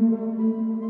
Música